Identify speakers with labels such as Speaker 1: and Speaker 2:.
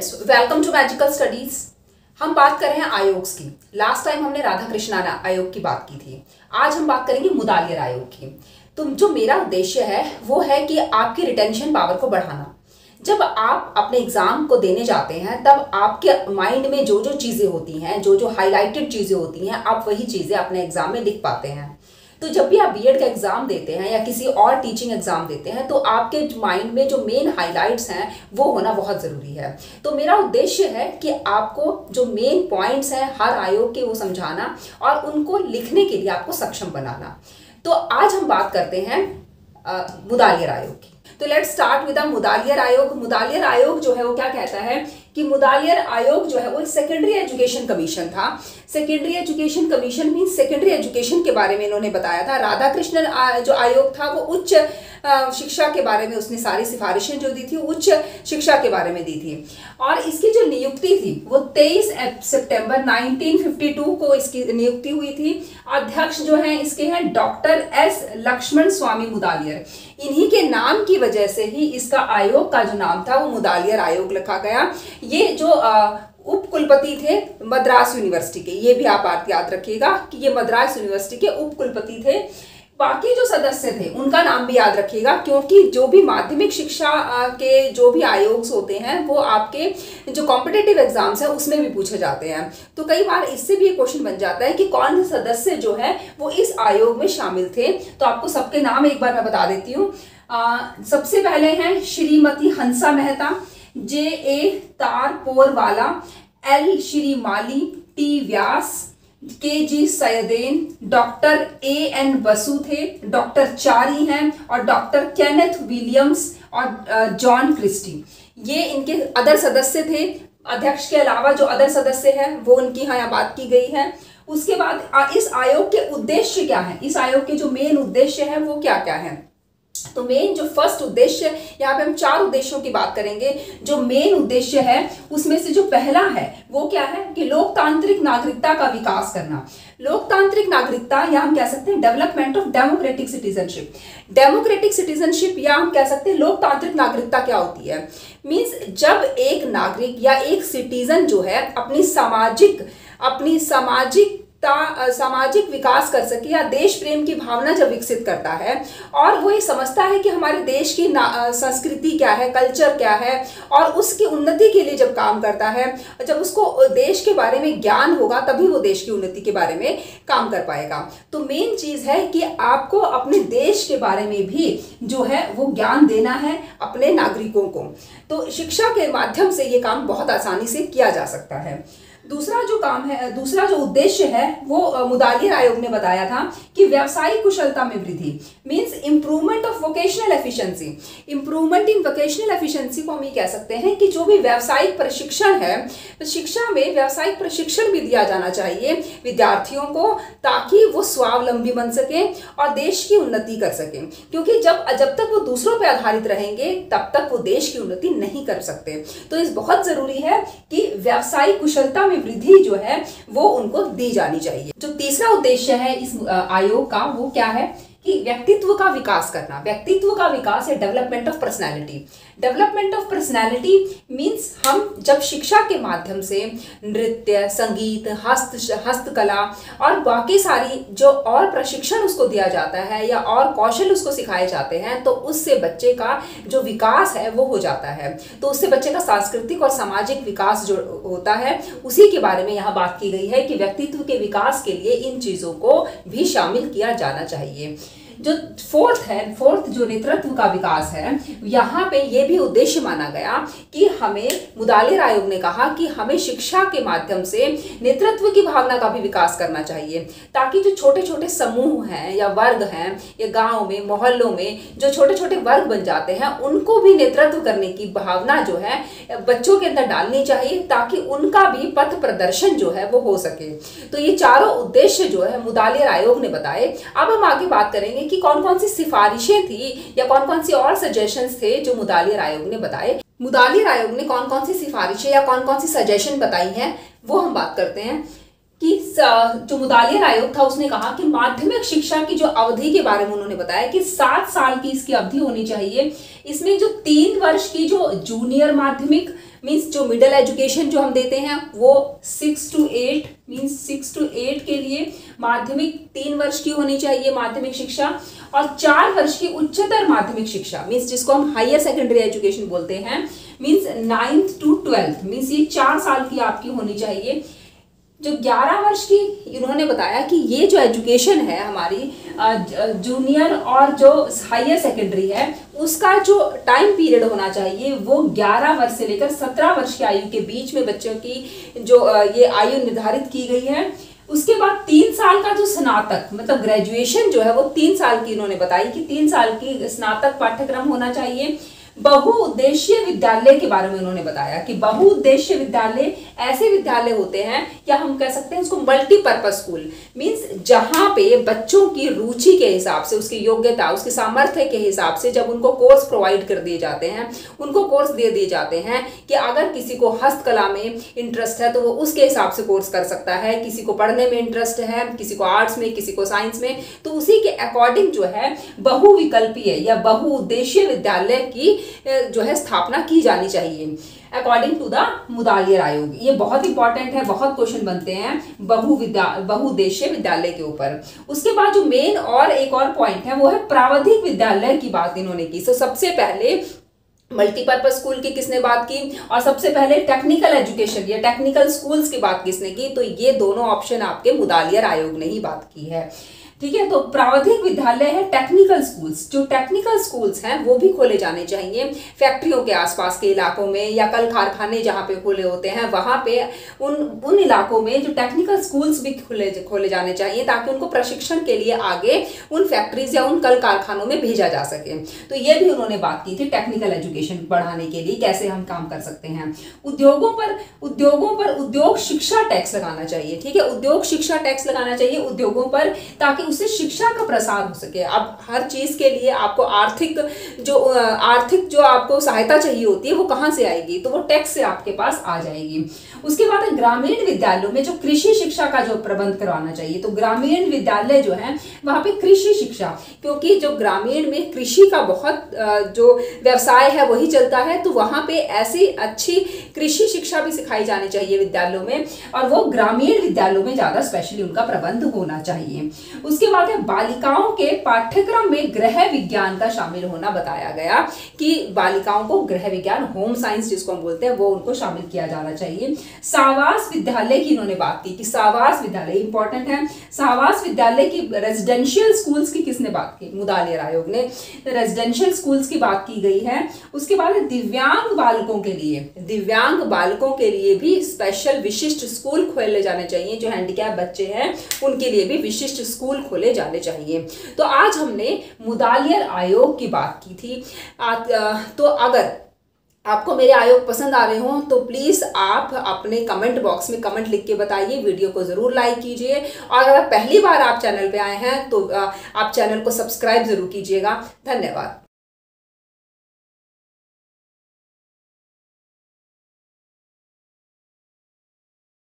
Speaker 1: Students welcome to magical studies हम बात कर रहे हैं आयोग की। लास्ट टाइम हमने राधा कृष्णा आयोग की बात की थी। आज हम बात करेंगे मुदालियर आयोग की। तो जो मेरा उद्देश्य है, वो है कि आपकी रिटेंशन पावर को बढ़ाना। जब आप अपने एग्ज़ाम को देने जाते हैं, तब आपके माइंड में जो जो चीज़ें होती हैं जो जो हाईलाइटेड चीज़ें होती हैं, आप वही चीज़ें अपने एग्ज़ाम में लिख पाते हैं। तो जब भी आप बीएड का एग्ज़ाम देते हैं या किसी और टीचिंग एग्ज़ाम देते हैं तो आपके माइंड में जो मेन हाइलाइट्स हैं, वो होना बहुत ज़रूरी है। तो मेरा उद्देश्य है कि आपको जो मेन पॉइंट्स हैं, हर आयोग के वो समझाना और उनको लिखने के लिए आपको सक्षम बनाना। तो आज हम बात करते हैं मुदालियर आयोग की। तो लेट स्टार्ट विद मुदालियर आयोग। मुदालियर आयोग जो है, वो क्या कहता है? कि मुदालियर आयोग जो है वो एक सेकेंडरी एजुकेशन कमीशन था। Secondary education commission mean secondary education के बारे में इन्होंने बताया था। राधा कृष्णन जो आयोग था वो उच्च शिक्षा के बारे में उसने सारी सिफारिशें जो दी थी, उच्च शिक्षा के बारे में दी थी। और इसकी जो नियुक्ति थी, वो 23 सितंबर 1952 को इसकी नियुक्ति हुई थी। अध्यक्ष जो है, इसके हैं डॉक्टर एस लक्ष्मण स्वामी मुदालियर। इन्हीं के नाम की वजह से ही इसका आयोग का जो नाम था, वो मुदालियर आयोग लिखा गया। ये जो उप कुलपति थे मद्रास यूनिवर्सिटी के, ये भी आप याद रखिएगा कि ये मद्रास यूनिवर्सिटी के उपकुलपति थे। बाकी जो सदस्य थे, उनका नाम भी याद रखिएगा, क्योंकि जो भी माध्यमिक शिक्षा के जो भी आयोग होते हैं, वो आपके जो कॉम्पिटेटिव एग्ज़ाम्स हैं, उसमें भी पूछे जाते हैं। तो कई बार इससे भी एक क्वेश्चन बन जाता है कि कौन से सदस्य जो है, वो इस आयोग में शामिल थे। तो आपको सबके नाम एक बार मैं बता देती हूँ। सबसे पहले हैं Shrimati Hansa Mehta, J A Taraporewala L Shrimali T Vyas K G Saiyidain doctor A N Basu थे, डॉक्टर चारी हैं और डॉक्टर केनेथ विलियम्स और जॉन क्रिस्टी ये इनके अदर सदस्य थे। अध्यक्ष के अलावा जो अदर सदस्य हैं, वो उनकी यहाँ बात की गई है। उसके बाद इस आयोग के उद्देश्य क्या है? इस आयोग के जो मेन उद्देश्य है, वो क्या क्या है? तो मेन जो फ़र्स्ट उद्देश्य यहाँ पे हम चार उद्देश्यों की बात करेंगे। जो मेन उद्देश्य है, उसमें से जो पहला है, वो क्या है? कि लोकतांत्रिक नागरिकता का विकास करना। लोकतांत्रिक नागरिकता, या हम कह सकते हैं development of democratic citizenship democratic citizenship या हम कह सकते हैं लोकतांत्रिक नागरिकता क्या होती है? मीन्स जब एक नागरिक या एक सिटीजन जो है, अपनी सामाजिक अपनी सामाजिक सामाजिक विकास कर सके या देश प्रेम की भावना जब विकसित करता है और वो ये समझता है कि हमारे देश की संस्कृति क्या है कल्चर क्या है और उसकी उन्नति के लिए जब काम करता है, जब उसको देश के बारे में ज्ञान होगा तभी वो देश की उन्नति के बारे में काम कर पाएगा। तो मेन चीज़ है कि आपको अपने देश के बारे में भी जो है वो ज्ञान देना है अपने नागरिकों को। तो शिक्षा के माध्यम से ये काम बहुत आसानी से किया जा सकता है। दूसरा जो काम है, दूसरा जो उद्देश्य है, वो मुदालियर आयोग ने बताया था कि व्यावसायिक कुशलता में वृद्धि। Means improvement of vocational efficiency improvement in vocational efficiency को हम ये कह सकते हैं कि जो भी व्यावसायिक प्रशिक्षण है शिक्षा में व्यावसायिक प्रशिक्षण भी दिया जाना चाहिए विद्यार्थियों को ताकि वो स्वावलंबी बन सके और देश की उन्नति कर सके। क्योंकि जब जब तक वो दूसरों पर आधारित रहेंगे, तब तक वो देश की उन्नति नहीं कर सकते। तो इस बहुत ज़रूरी है कि व्यावसायिक कुशलता में वृद्धि जो है, वो उनको दी जानी चाहिए। जो तीसरा उद्देश्य है इस आयोग का, वो क्या है? कि व्यक्तित्व का विकास करना, व्यक्तित्व का विकास या development of personality development of personality means हम जब शिक्षा के माध्यम से नृत्य, संगीत, हस्त, हस्तकला और बाकी सारी जो और प्रशिक्षण उसको दिया जाता है या और कौशल उसको सिखाए जाते हैं तो उससे बच्चे का जो विकास है वो हो जाता है। तो उससे बच्चे का सांस्कृतिक और सामाजिक विकास जो होता है, उसी के बारे में यहाँ बात की गई है कि व्यक्तित्व के विकास के लिए इन चीज़ों को भी शामिल किया जाना चाहिए। जो फोर्थ है फोर्थ जो नेतृत्व का विकास है, यहाँ पे ये भी उद्देश्य माना गया कि हमें मुदालिर आयोग ने कहा कि हमें शिक्षा के माध्यम से नेतृत्व की भावना का भी विकास करना चाहिए, ताकि जो छोटे छोटे समूह हैं या वर्ग हैं, या गाँव में, मोहल्लों में जो छोटे छोटे वर्ग बन जाते हैं, उनको भी नेतृत्व करने की भावना जो है, बच्चों के अंदर डालनी चाहिए, ताकि उनका भी पथ प्रदर्शन जो है, वो हो सके। तो ये चारों उद्देश्य जो है, मुदालिर आयोग ने बताए। अब हम आगे बात करेंगे कि कौन कौन सी सिफारिशें थी या कौन कौन सी और सजेशंस थे जो मुदालियर आयोग ने बताए? मुदालियर आयोग ने कौन कौन सी सिफारिशें या कौन कौन सी सजेशन बताई हैं, वो हम बात करते हैं। कि जो मुदालियर आयोग था, उसने कहा कि माध्यमिक शिक्षा की जो अवधि के बारे में उन्होंने बताया कि सात साल की इसकी अवधि होनी चाहिए। इसमें जो तीन वर्ष की जो जूनियर माध्यमिक मीन्स जो मिडल एजुकेशन जो हम देते हैं, वो six to eight means six to eight के लिए माध्यमिक तीन वर्ष की होनी चाहिए माध्यमिक शिक्षा और चार वर्ष की उच्चतर माध्यमिक शिक्षा मीन्स जिसको हम हायर सेकेंडरी एजुकेशन बोलते हैं means ninth to twelfth means ये चार साल की आपकी होनी चाहिए। जो 11 वर्ष की इन्होंने बताया कि ये जो एजुकेशन है हमारी जूनियर और जो हायर सेकेंडरी है, उसका जो टाइम पीरियड होना चाहिए, वो 11 वर्ष से लेकर 17 वर्ष की आयु के बीच में बच्चों की जो ये आयु निर्धारित की गई है। उसके बाद तीन साल का जो स्नातक मतलब ग्रेजुएशन जो है, वो तीन साल की इन्होंने बताई कि तीन साल की स्नातक पाठ्यक्रम होना चाहिए। बहुउद्देशीय विद्यालय के बारे में उन्होंने बताया कि बहुउद्देशीय विद्यालय ऐसे विद्यालय होते हैं क्या हम कह सकते हैं उसको मल्टीपर्पज स्कूल मींस जहाँ पे बच्चों की रुचि के हिसाब से, उसकी योग्यता, उसके सामर्थ्य के हिसाब से जब उनको कोर्स प्रोवाइड कर दिए जाते हैं, उनको कोर्स दे दिए जाते हैं कि अगर किसी को हस्तकला में इंटरेस्ट है तो वो उसके हिसाब से कोर्स कर सकता है, किसी को पढ़ने में इंटरेस्ट है, किसी को आर्ट्स में, किसी को साइंस में तो उसी के अकॉर्डिंग जो है बहुविकल्पीय या बहुउद्देशीय विद्यालय की जो है स्थापना की जानी चाहिए। अकॉर्डिंग टू द मुदालियर आयोग, ये बहुत इंपॉर्टेंट है, बहुत क्वेश्चन बनते हैं बहु विद्या बहुउद्देशीय विद्यालय के ऊपर। उसके बाद जो मेन और एक और पॉइंट है, वो है प्रावधिक विद्यालय की बात इन्होंने की। सो सबसे पहले मल्टीपर्पज स्कूल की किसने बात की? और सबसे पहले टेक्निकल एजुकेशन या टेक्निकल स्कूल्स की बात किसने की? तो ये दोनों ऑप्शन आपके मुदालियर आयोग ने ही बात की है। ठीक है तो प्रावधिक विद्यालय है टेक्निकल स्कूल्स जो टेक्निकल स्कूल्स हैं, वो भी खोले जाने चाहिए। फैक्ट्रियों के आसपास के इलाकों में या कल कारखाने जहाँ पे खोले होते हैं, वहाँ पे उन उन इलाकों में जो टेक्निकल स्कूल्स भी खोले खोले जाने चाहिए, ताकि उनको प्रशिक्षण के लिए आगे उन फैक्ट्रीज या उन कल कारखानों में भेजा जा सके। तो ये भी उन्होंने बात की थी टेक्निकल एजुकेशन बढ़ाने के लिए, कैसे हम काम कर सकते हैं। उद्योगों पर उद्योगों पर उद्योग शिक्षा टैक्स लगाना चाहिए, ठीक है? उद्योग शिक्षा टैक्स लगाना चाहिए उद्योगों पर, ताकि उससे शिक्षा का प्रसार हो सके। अब हर चीज़ के लिए आपको आर्थिक जो आर्थिक जो आपको सहायता चाहिए होती है, वो कहाँ से आएगी? तो वो टैक्स से आपके पास आ जाएगी। उसके बाद ग्रामीण विद्यालयों में जो कृषि शिक्षा का जो प्रबंध करवाना चाहिए तो ग्रामीण विद्यालय जो है, वहाँ पे कृषि शिक्षा, क्योंकि जो ग्रामीण में कृषि का बहुत जो व्यवसाय है, वही चलता है तो वहाँ पे ऐसी अच्छी कृषि शिक्षा भी सिखाई जानी चाहिए विद्यालयों में, और वो ग्रामीण विद्यालयों में ज़्यादा स्पेशली उनका प्रबंध होना चाहिए। उसके बाद है बालिकाओं के पाठ्यक्रम में ग्रह विज्ञान का शामिल होना बताया गया कि बालिकाओं को ग्रह विज्ञान होम साइंस जिसको हम बोलते हैं, वो उनको शामिल किया जाना चाहिए। सावास विद्यालय की इन्होंने बात की कि सावास विद्यालय इंपॉर्टेंट है। सावास विद्यालय की रेजिडेंशियल स्कूल्स की किसने बात की? मुदालियर आयोग ने। रेजिडेंशियल स्कूल्स की बात की गई है। उसके बाद दिव्यांग बालकों के लिए। दिव्यांग बालकों के लिए भी स्पेशल विशिष्ट स्कूल खोले जाने चाहिए। जो हैंडीकैप बच्चे हैं, उनके लिए भी विशिष्ट स्कूल खोले जाने चाहिए। तो आज हमने मुदालियर आयोग की बात की थी। आ, तो अगर आपको मेरे आयोग पसंद आ रहे हो तो प्लीज़ आप अपने कमेंट बॉक्स में कमेंट लिख के बताइए वीडियो को ज़रूर लाइक कीजिए। और अगर पहली बार आप चैनल पे आए हैं तो आप चैनल को सब्सक्राइब ज़रूर कीजिएगा। धन्यवाद।